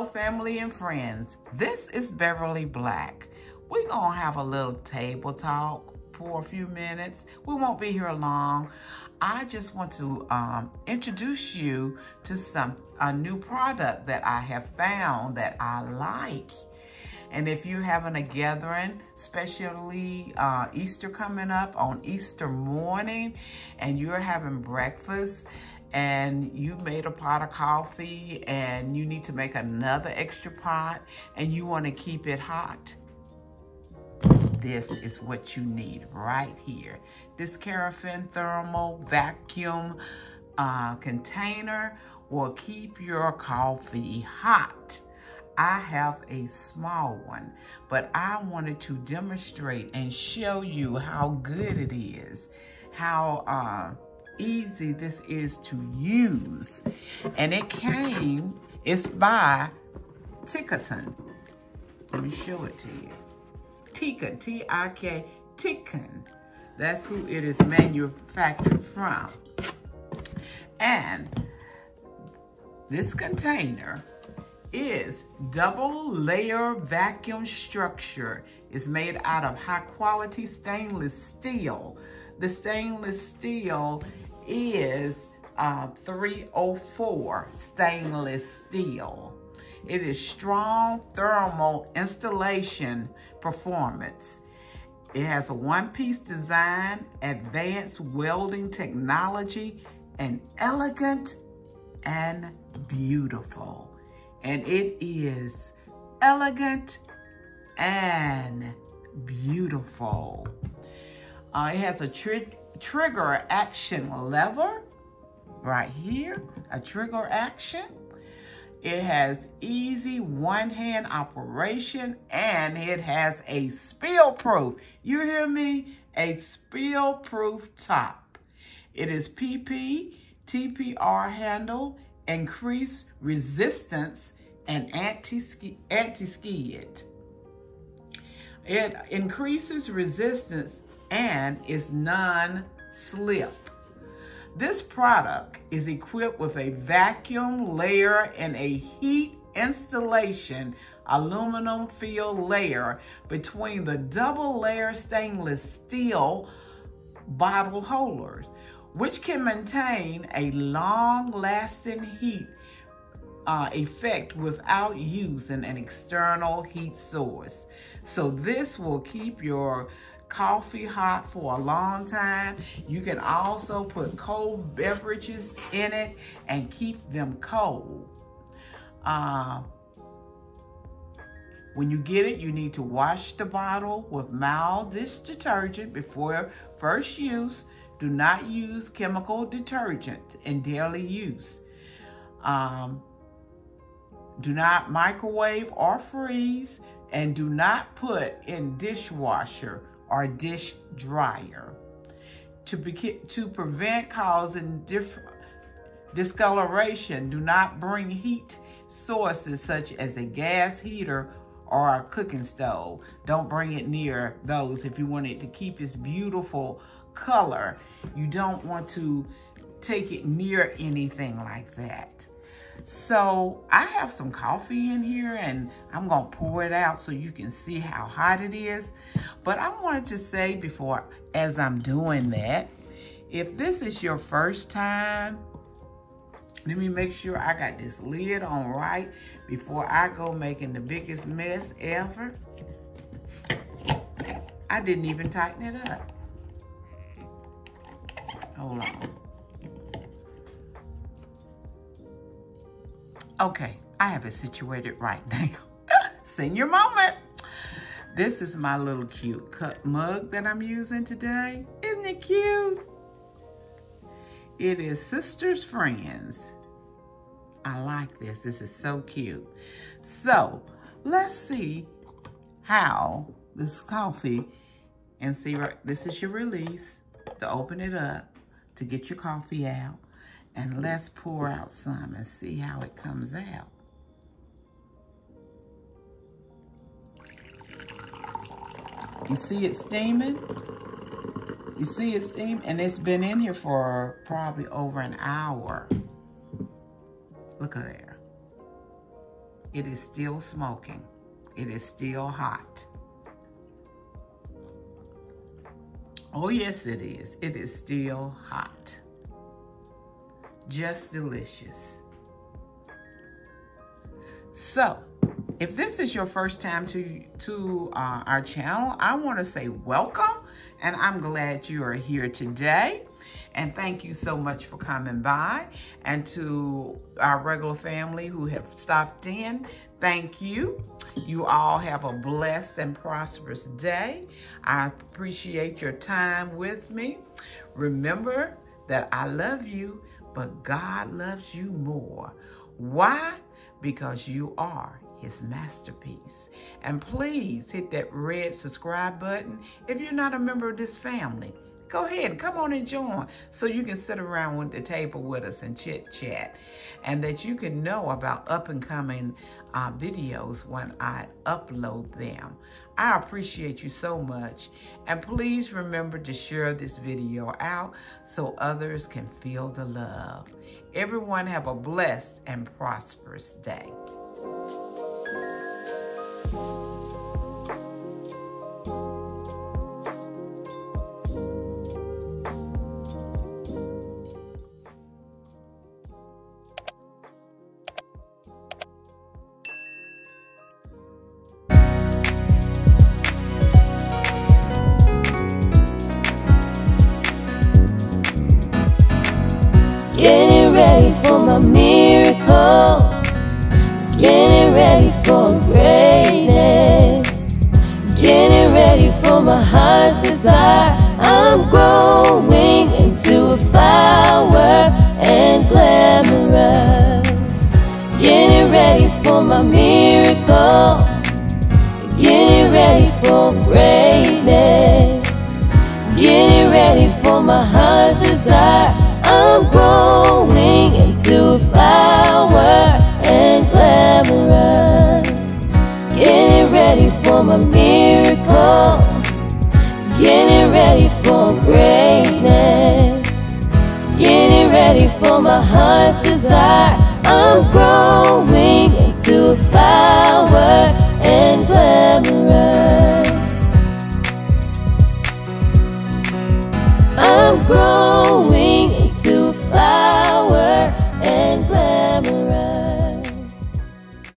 family, and friends. This is Beverly Black. We're going to have a little table talk for a few minutes. We won't be here long. I just want to um, introduce you to some a new product that I have found that I like. And if you're having a gathering, especially uh, Easter coming up on Easter morning, and you're having breakfast, and you made a pot of coffee and you need to make another extra pot and you want to keep it hot, this is what you need right here. This Carafin thermal vacuum uh, container will keep your coffee hot. I have a small one, but I wanted to demonstrate and show you how good it is, how uh, easy this is to use. And it came, it's by Tikkerton. Let me show it to you. Tika, T-I-K, Tikkerton. That's who it is manufactured from. And this container is double layer vacuum structure. It's made out of high quality stainless steel. The stainless steel is uh, 304 stainless steel. It is strong thermal insulation performance. It has a one-piece design, advanced welding technology, and elegant and beautiful. And it is elegant and beautiful. Uh, it has a trigger action lever right here, a trigger action. It has easy one-hand operation and it has a spill-proof. You hear me? A spill-proof top. It is PP, TPR handle, increased resistance, and anti-skid. Anti it increases resistance and is non-slip. This product is equipped with a vacuum layer and a heat insulation aluminum fill layer between the double layer stainless steel bottle holders, which can maintain a long lasting heat uh, effect without using an external heat source. So this will keep your coffee hot for a long time. You can also put cold beverages in it and keep them cold. Uh, when you get it, you need to wash the bottle with mild dish detergent before first use. Do not use chemical detergent in daily use. Um, do not microwave or freeze, and do not put in dishwasher or dish dryer. To, be, to prevent causing discoloration, do not bring heat sources such as a gas heater or a cooking stove. Don't bring it near those if you want it to keep its beautiful color. You don't want to take it near anything like that. So I have some coffee in here and I'm gonna pour it out so you can see how hot it is. But I wanted to say before, as I'm doing that, if this is your first time, let me make sure I got this lid on right before I go making the biggest mess ever. I didn't even tighten it up. Hold on. Okay, I have it situated right now. Senior moment. This is my little cute cup mug that I'm using today. Isn't it cute? It is Sister's Friends. I like this. This is so cute. So, let's see how this coffee, and see, right, this is your release to open it up to get your coffee out. And let's pour out some and see how it comes out. You see it steaming? You see it steam? And it's been in here for probably over an hour. Look at there. it is still smoking. It is still hot. Oh, yes, it is. It is still hot. Just delicious. So, if this is your first time to, to uh, our channel, I want to say welcome, and I'm glad you are here today. And thank you so much for coming by. And to our regular family who have stopped in, thank you. You all have a blessed and prosperous day. I appreciate your time with me. Remember that I love you, but God loves you more. Why? Because you are his masterpiece. And please hit that red subscribe button if you're not a member of this family go ahead and come on and join so you can sit around with the table with us and chit chat and that you can know about up and coming uh, videos when I upload them. I appreciate you so much. And please remember to share this video out so others can feel the love. Everyone have a blessed and prosperous day. For my heart's desire. I'm growing into a